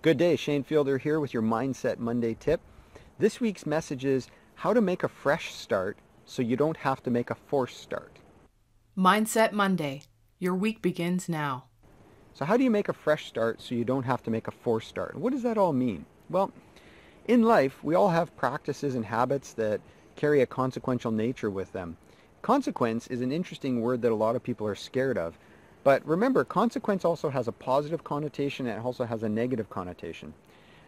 Good day, Shane Fielder here with your Mindset Monday tip. This week's message is how to make a fresh start so you don't have to make a forced start. Mindset Monday. Your week begins now. So how do you make a fresh start so you don't have to make a forced start? What does that all mean? Well, in life, we all have practices and habits that carry a consequential nature with them. Consequence is an interesting word that a lot of people are scared of. But remember, consequence also has a positive connotation and it also has a negative connotation.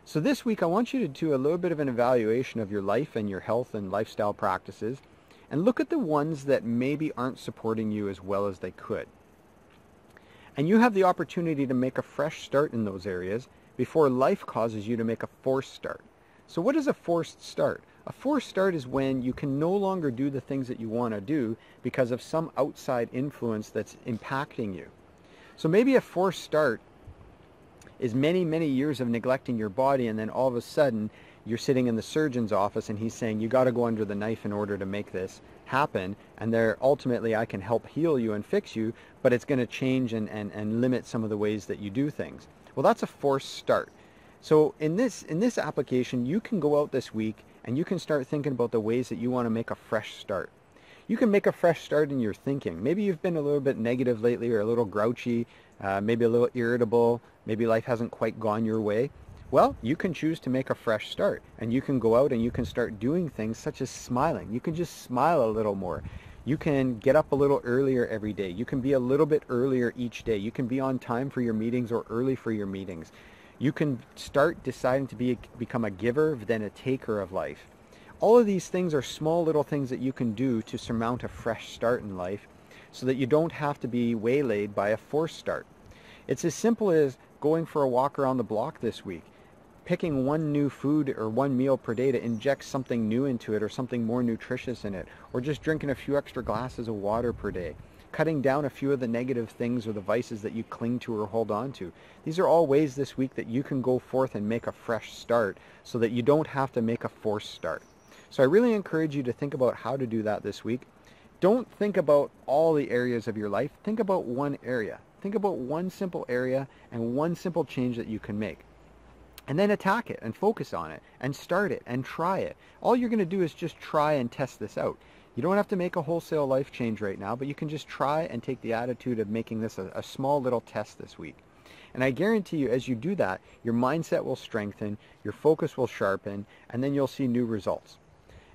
So this week I want you to do a little bit of an evaluation of your life and your health and lifestyle practices and look at the ones that maybe aren't supporting you as well as they could. And you have the opportunity to make a fresh start in those areas before life causes you to make a forced start. So what is a forced start? A forced start is when you can no longer do the things that you want to do because of some outside influence that's impacting you. So maybe a forced start is many, many years of neglecting your body and then all of a sudden you're sitting in the surgeon's office and he's saying you got to go under the knife in order to make this happen and there ultimately I can help heal you and fix you but it's going to change and, and, and limit some of the ways that you do things. Well that's a forced start. So in this in this application you can go out this week and you can start thinking about the ways that you want to make a fresh start. You can make a fresh start in your thinking. Maybe you've been a little bit negative lately or a little grouchy, uh, maybe a little irritable, maybe life hasn't quite gone your way. Well, you can choose to make a fresh start and you can go out and you can start doing things such as smiling. You can just smile a little more. You can get up a little earlier every day. You can be a little bit earlier each day. You can be on time for your meetings or early for your meetings. You can start deciding to be become a giver than a taker of life. All of these things are small little things that you can do to surmount a fresh start in life so that you don't have to be waylaid by a forced start. It's as simple as going for a walk around the block this week, picking one new food or one meal per day to inject something new into it or something more nutritious in it, or just drinking a few extra glasses of water per day cutting down a few of the negative things or the vices that you cling to or hold on to. These are all ways this week that you can go forth and make a fresh start so that you don't have to make a forced start. So I really encourage you to think about how to do that this week. Don't think about all the areas of your life. Think about one area. Think about one simple area and one simple change that you can make. And then attack it and focus on it and start it and try it. All you're going to do is just try and test this out. You don't have to make a wholesale life change right now, but you can just try and take the attitude of making this a, a small little test this week. And I guarantee you, as you do that, your mindset will strengthen, your focus will sharpen, and then you'll see new results.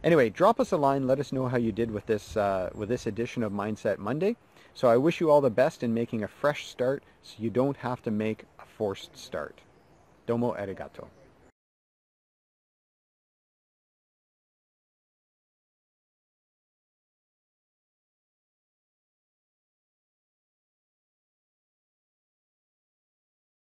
Anyway, drop us a line. Let us know how you did with this uh, with this edition of Mindset Monday. So I wish you all the best in making a fresh start, so you don't have to make a forced start. どうもありがとう。